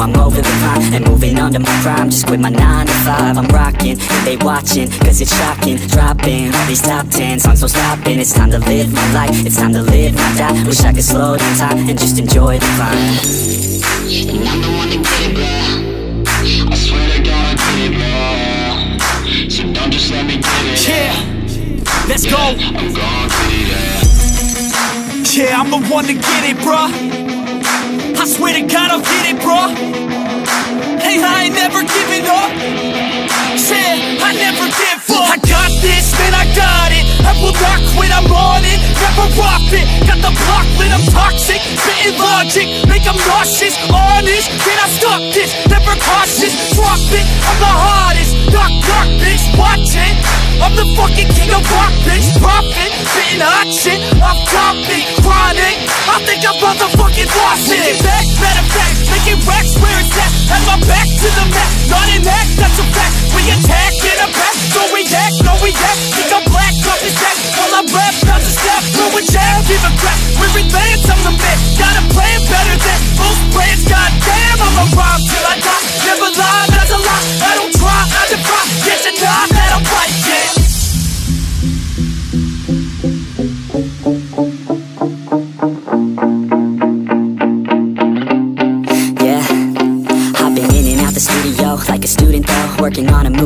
I'm over the line And moving under my prime. Just quit my 9 to 5 I'm rocking, they watching Cause it's shocking. Dropping all these top 10 songs, no stopping It's time to live my life. It's time to live, not die. Wish I could slow down time And just enjoy the climb And I'm the one to get it, bro I swear to God I it, So don't just let me get it Yeah, let's go. I'm gon' get it, yeah. Yeah, I'm the one to get it, bruh. I swear to God, I'll get it, bro. Hey, I ain't never giving up. Yeah, I never give up. I got this, man, I got it. I will not quit, I'm on it. Never off it. Got the block lit, I'm toxic. Spitting logic, make them nauseous. Honest, can I stop this? Never cautious, drop it. I'm the hardest. Knock, knock, bitch, watch it. I'm the fucking king of rock, bitch. Profit, spitting hot shit. Off topic, chronic. I think I'm motherfucking lost it.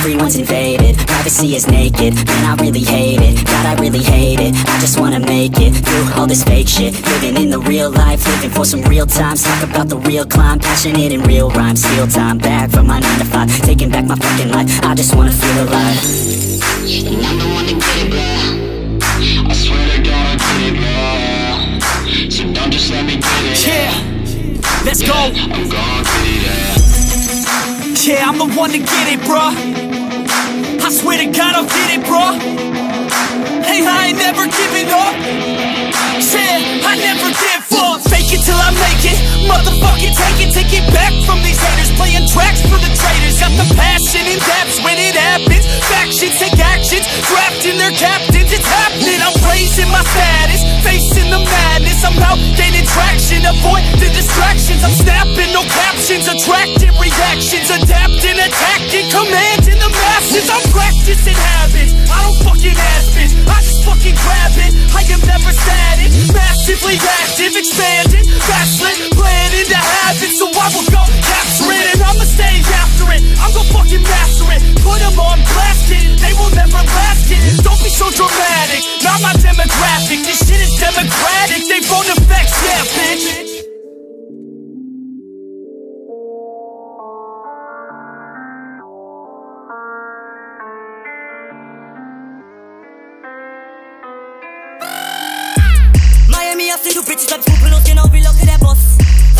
Everyone's invaded, privacy is naked Man, I really hate it, God, I really hate it. I just wanna make it through all this fake shit. Living in the real life, living for some real times. Talk about the real climb, passionate in real rhymes. Steal time back from my 9 to 5 Taking back my fucking life, I just wanna feel alive. And I'm the one to get it, bro I swear to God I get it, bro So don't just let me get it Yeah, let's go. I'm gon' get it, yeah. Yeah, I'm the one to get it, bruh. Swear to God, I'll get it, bro. Hey, I ain't never giving up. Yeah, I never give up. Fake it till I make it. Motherfucking take it, take it back from these haters. Playing tracks for the traitors. Got the passion in depths when it happens. Factions take actions, drafting their captains. It's happening. I'm raising my status, facing the madness. I'm out gaining traction, avoid the distractions. I'm snapping, no Hast du Bitches, bleib skrupellos, genau wie Locke der Boss.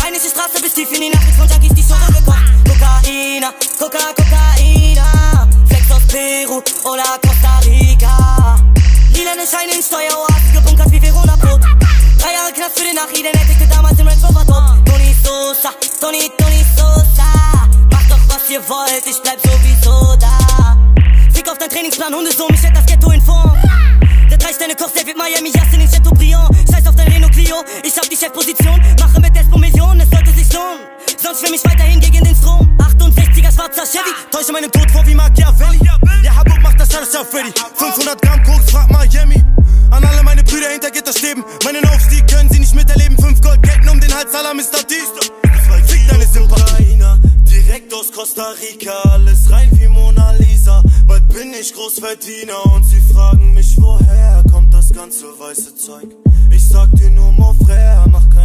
Rein ist die Straße bis tief in die Nacht, jetzt von Junkies die Schore gekocht. Kokaina, Coca, Kokaina. Flex aus Peru oder Costa Rica. Lilane Scheine in Steueroasen, gebunkert wie Verona Brot. Drei Jahre Knast für den Nachrieden, entdeckte damals im Range Rover tot. Tony Sosa, Tony, Tony Sosa. Macht doch was ihr wollt, ich bleib sowieso da. Fick auf dein Trainingsplan, Hundesohn, ich hätt das Ghetto in Form. Der drei Sterne Koch, der wird Miami, Justin Chefposition. Mache mit Despo Millionen, es sollte sich lohnen. Sonst schwimm ich weiterhin gegen den Strom. 68er schwarzer Chevy, täusche meinen Tod vor wie Machiavelli. Ja, Habub macht das alles auf Freddy. 500 Gramm Koks, frag Miami. An alle meine Brüder hinter Gitter stehen. Meinen Aufstieg können sie nicht miterleben. Fünf Goldketten um den Hals, aller Mr. T. Fick deine Sympathie. Direkt aus Costa Rica, alles rein wie Mona Lisa. Bald bin ich Großverdiener und sie fragen mich, woher kommt das ganze weiße Zeug. Ich sag dir nur, mon frère,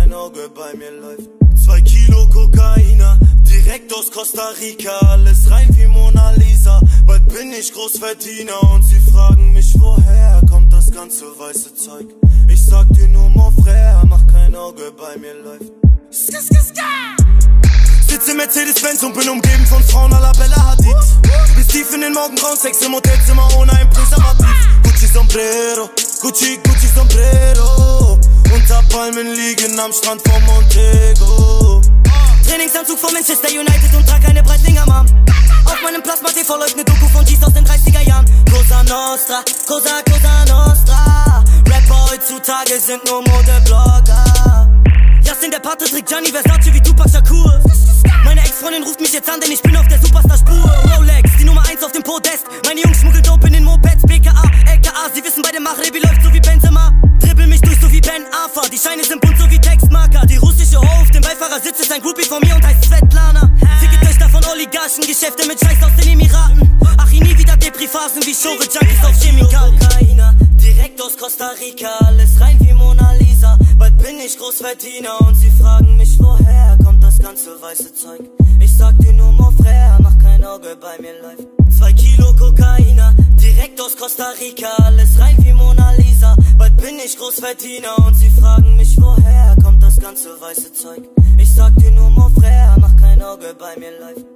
kein Auge bei mir läuft. Zwei Kilo Kokainer, direkt aus Costa Rica, alles rein wie Mona Lisa. Bald bin ich Großverdiener und sie fragen mich, woher kommt das ganze weiße Zeug. Ich sag dir nur, mon frère, mach kein Auge bei mir läuft. Sitze Mercedes-Benz und bin umgeben von Frauen la Bella Hadid. Bis tief in den Morgengrauen, Sex im Hotelzimmer ohne ein Präservativ. Gucci Sombrero, Gucci, Gucci Sombrero. Unter Palmen liegen am Strand von Montego. Trainingsanzug von Manchester United und trag eine Breitlinger Mom. Auf meinem Plasma TV läuft ne Doku von G's aus den 30er Jahren. Cosa Nostra, Cosa, Cosa Nostra. Rapper heutzutage sind nur Modeblogger. Justin, der Pate trägt Gianni Versace wie Tupac Shakur. Depri-Phasen wie Schore, Junkies auf. Kokainer, direkt aus Costa Rica, alles rein wie Mona Lisa. Bald bin ich Großverdiener und sie fragen mich, woher kommt das ganze weiße Zeug. Ich sag dir nur, mon frère, mach kein Auge bei mir läuft. Zwei Kilo Kokainer, direkt aus Costa Rica, alles rein wie Mona Lisa. Bald bin ich Großverdiener und sie fragen mich, woher kommt das ganze weiße Zeug. Ich sag dir nur, mon frère, mach kein Auge bei mir läuft.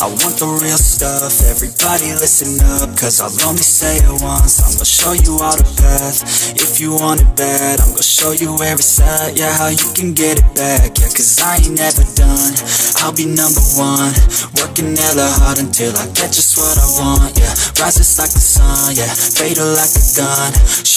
I want the real stuff. Everybody listen up, cause I'll only say it once. I'm gonna show you all the path, if you want it bad I'm gonna show you where it's at, yeah, how you can get it back. Yeah, cause I ain't never done, I'll be number one. Working hella hard until I get just what I want, yeah Rises like the sun, yeah, fatal like a gun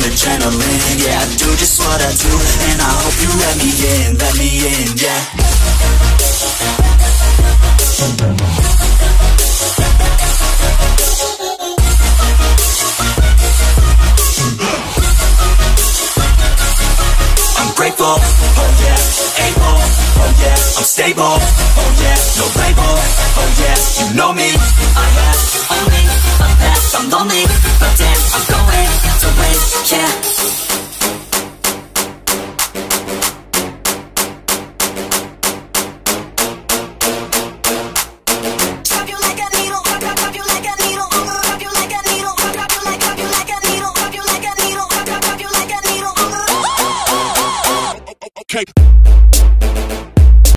feel adrenaline Yeah, I do just what I do, and I hope you let me in, let me in, yeah. I'm grateful, oh yeah, able, oh yeah, I'm stable, oh yeah, no label, oh yeah, you know me, I have only I'm lonely, but damn, I'm going to win, yeah.